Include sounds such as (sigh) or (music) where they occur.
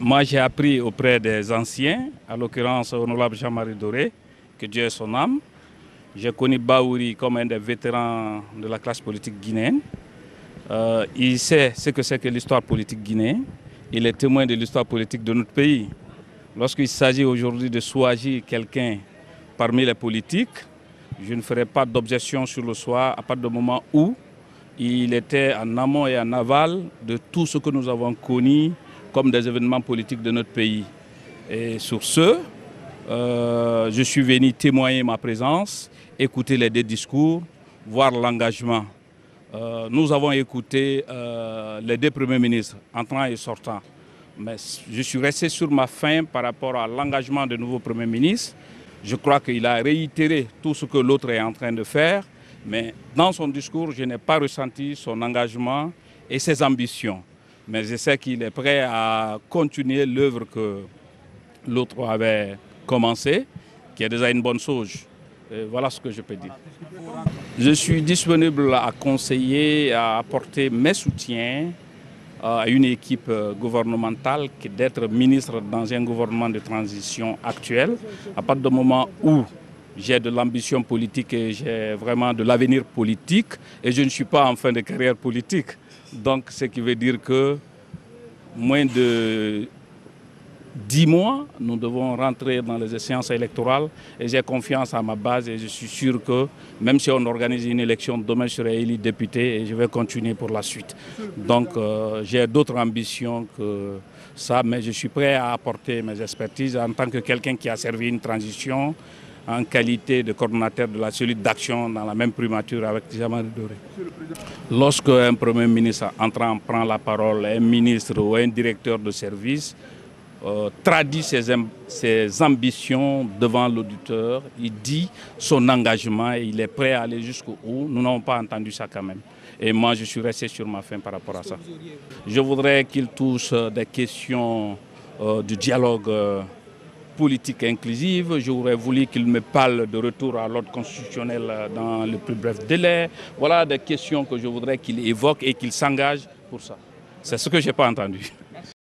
Moi, j'ai appris auprès des anciens, à l'occurrence Honorable Jean-Marie Doré, que Dieu est son âme. J'ai connu Baouri comme un des vétérans de la classe politique guinéenne. Euh, il sait ce que c'est que l'histoire politique guinéenne. Il est témoin de l'histoire politique de notre pays. Lorsqu'il s'agit aujourd'hui de choisir quelqu'un parmi les politiques, je ne ferai pas d'objection sur le soir à partir du moment où il était en amont et en aval de tout ce que nous avons connu comme des événements politiques de notre pays. Et sur ce, euh, je suis venu témoigner ma présence, écouter les deux discours, voir l'engagement. Euh, nous avons écouté euh, les deux premiers ministres, entrant et sortant. Mais je suis resté sur ma faim par rapport à l'engagement du nouveau Premier ministre. Je crois qu'il a réitéré tout ce que l'autre est en train de faire. Mais dans son discours, je n'ai pas ressenti son engagement et ses ambitions. Mais je sais qu'il est prêt à continuer l'œuvre que l'autre avait commencée, qui est déjà une bonne. Et voilà ce que je peux dire. Je suis disponible à conseiller, à apporter mes soutiens à une équipe gouvernementale qui d'être ministre dans un gouvernement de transition actuel. À partir du moment où j'ai de l'ambition politique et j'ai vraiment de l'avenir politique et je ne suis pas en fin de carrière politique. Donc, ce qui veut dire que moins de dix mois, nous devons rentrer dans les échéances électorales et j'ai confiance à ma base et je suis sûr que même si on organise une élection, demain je serai élu député et je vais continuer pour la suite. Donc euh, j'ai d'autres ambitions que ça, mais je suis prêt à apporter mes expertises en tant que quelqu'un qui a servi une transition en qualité de coordonnateur de la cellule d'action dans la même primature avec Jamari Doré. Lorsque un Premier ministre entrant prend la parole, un ministre ou un directeur de service, euh, traduit ses, ambitions devant l'auditeur, il dit son engagement et il est prêt à aller jusqu'au. Nous n'avons pas entendu ça quand même. Et moi, je suis resté sur ma faim par rapport à ça. Je voudrais qu'il touche des questions euh, du dialogue euh, politique inclusive. J'aurais voulu qu'il me parle de retour à l'ordre constitutionnel dans le plus bref délai. Voilà des questions que je voudrais qu'il évoque et qu'il s'engage pour ça. C'est ce que je n'ai pas entendu. (laughs)